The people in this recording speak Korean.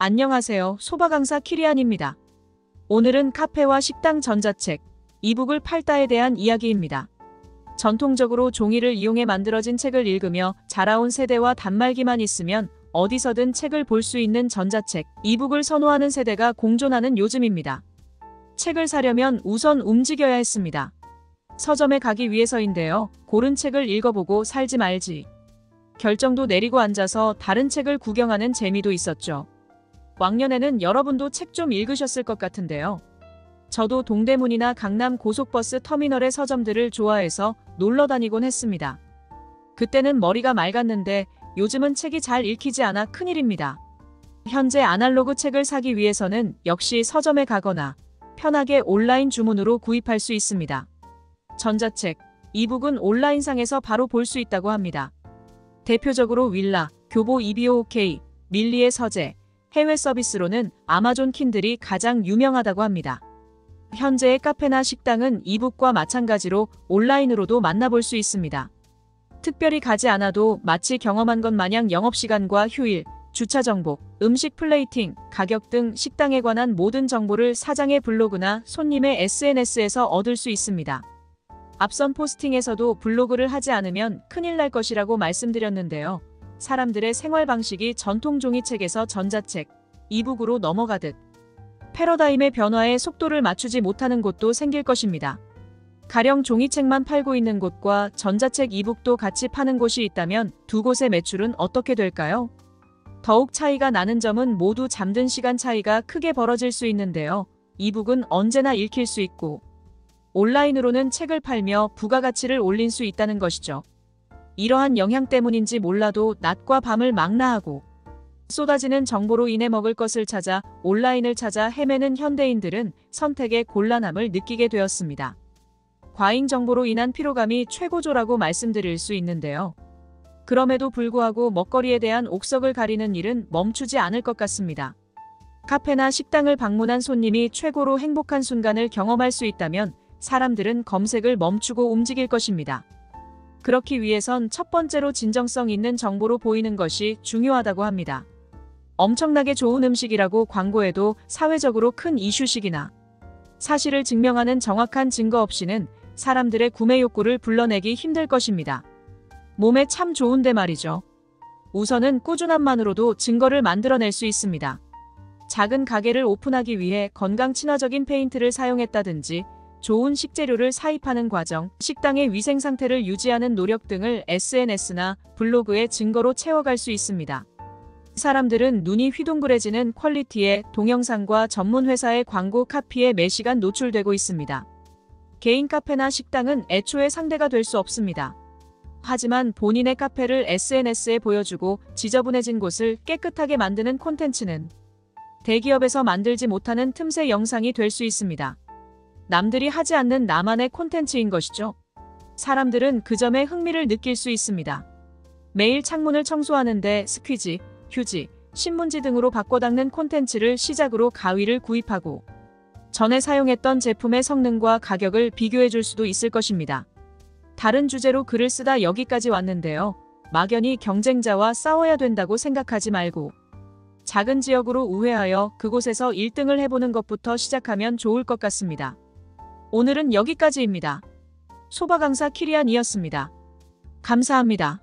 안녕하세요. 소바 강사 키리안입니다. 오늘은 카페와 식당 전자책, 이북을 팔다에 대한 이야기입니다. 전통적으로 종이를 이용해 만들어진 책을 읽으며 자라온 세대와 단말기만 있으면 어디서든 책을 볼 수 있는 전자책, 이북을 선호하는 세대가 공존하는 요즘입니다. 책을 사려면 우선 움직여야 했습니다. 서점에 가기 위해서인데요. 고른 책을 읽어보고 살지 말지. 결정도 내리고 앉아서 다른 책을 구경하는 재미도 있었죠. 왕년에는 여러분도 책 좀 읽으셨을 것 같은데요. 저도 동대문이나 강남 고속버스 터미널의 서점들을 좋아해서 놀러 다니곤 했습니다. 그때는 머리가 맑았는데 요즘은 책이 잘 읽히지 않아 큰일입니다. 현재 아날로그 책을 사기 위해서는 역시 서점에 가거나 편하게 온라인 주문으로 구입할 수 있습니다. 전자책, 이북은 온라인상에서 바로 볼 수 있다고 합니다. 대표적으로 윌라, 교보 eBook, 밀리의 서재, 해외 서비스로는 아마존 킨들이 가장 유명하다고 합니다. 현재의 카페나 식당은 이북과 마찬가지로 온라인으로도 만나볼 수 있습니다. 특별히 가지 않아도 마치 경험한 것 마냥 영업시간과 휴일, 주차 정보, 음식 플레이팅, 가격 등 식당에 관한 모든 정보를 사장의 블로그나 손님의 SNS에서 얻을 수 있습니다. 앞선 포스팅에서도 블로그를 하지 않으면 큰일 날 것이라고 말씀드렸는데요. 사람들의 생활 방식이 전통 종이책에서 전자책, 이북으로 넘어가듯 패러다임의 변화에 속도를 맞추지 못하는 곳도 생길 것입니다. 가령 종이책만 팔고 있는 곳과 전자책 이북도 같이 파는 곳이 있다면 두 곳의 매출은 어떻게 될까요? 더욱 차이가 나는 점은 모두 잠든 시간 차이가 크게 벌어질 수 있는데요. 이북은 언제나 읽힐 수 있고 온라인으로는 책을 팔며 부가가치를 올린 수 있다는 것이죠. 이러한 영향 때문인지 몰라도 낮과 밤을 망라하고 쏟아지는 정보로 인해 먹을 것을 찾아 온라인을 찾아 헤매는 현대인들은 선택의 곤란함을 느끼게 되었습니다. 과잉 정보로 인한 피로감이 최고조라고 말씀드릴 수 있는데요. 그럼에도 불구하고 먹거리에 대한 옥석을 가리는 일은 멈추지 않을 것 같습니다. 카페나 식당을 방문한 손님이 최고로 행복한 순간을 경험할 수 있다면 사람들은 검색을 멈추고 움직일 것입니다. 그렇기 위해선 첫 번째로 진정성 있는 정보로 보이는 것이 중요하다고 합니다. 엄청나게 좋은 음식이라고 광고해도 사회적으로 큰 이슈식이나 사실을 증명하는 정확한 증거 없이는 사람들의 구매 욕구를 불러내기 힘들 것입니다. 몸에 참 좋은데 말이죠. 우선은 꾸준함만으로도 증거를 만들어낼 수 있습니다. 작은 가게를 오픈하기 위해 건강 친화적인 페인트를 사용했다든지 좋은 식재료를 사입하는 과정, 식당의 위생 상태를 유지하는 노력 등을 SNS나 블로그에 증거로 채워갈 수 있습니다. 사람들은 눈이 휘둥그레지는 퀄리티의 동영상과 전문 회사의 광고 카피에 매시간 노출되고 있습니다. 개인 카페나 식당은 애초에 상대가 될 수 없습니다. 하지만 본인의 카페를 SNS에 보여주고 지저분해진 곳을 깨끗하게 만드는 콘텐츠는 대기업에서 만들지 못하는 틈새 영상이 될 수 있습니다. 남들이 하지 않는 나만의 콘텐츠인 것이죠. 사람들은 그 점에 흥미를 느낄 수 있습니다. 매일 창문을 청소하는데 스퀴지, 휴지, 신문지 등으로 바꿔 닦는 콘텐츠를 시작으로 가위를 구입하고 전에 사용했던 제품의 성능과 가격을 비교해 줄 수도 있을 것입니다. 다른 주제로 글을 쓰다 여기까지 왔는데요. 막연히 경쟁자와 싸워야 된다고 생각하지 말고 작은 지역으로 우회하여 그곳에서 1등을 해보는 것부터 시작하면 좋을 것 같습니다. 오늘은 여기까지입니다. 소바 강사 키리안이었습니다. 감사합니다.